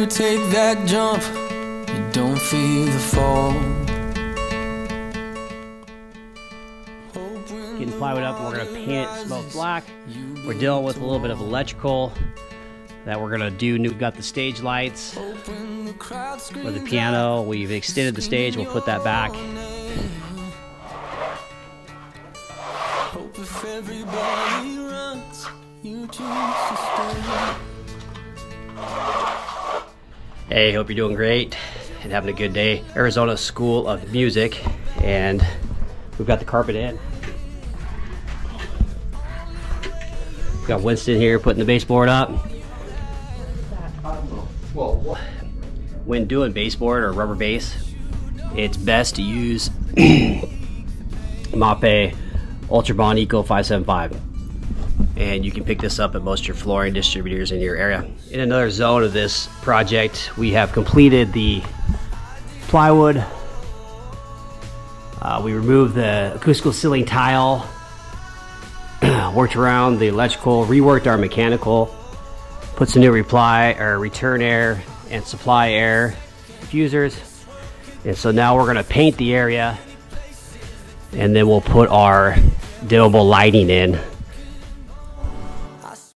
you take that jump, you don't feel the fall. Getting plywood up, we're gonna paint it smoke black. We're dealing with a little bit of electrical that we're gonna do. We've got the stage lights for the piano. We've extended the stage, we'll put that back. Hope if everybody runs, you choose to stay. Hey, hope you're doing great and having a good day. Arizona School of Music, and we've got the carpet in. We've got Winston here putting the baseboard up. When doing baseboard or rubber base, it's best to use Mapei Ultra Bond Eco 575 and you can pick this up at most your flooring distributors in your area. In another zone of this project, we have completed the plywood. Uh, we removed the acoustical ceiling tile, worked around the electrical, reworked our mechanical, put some new reply or return air and supply air diffusers. And so now we're gonna paint the area and then we'll put our dimmable lighting in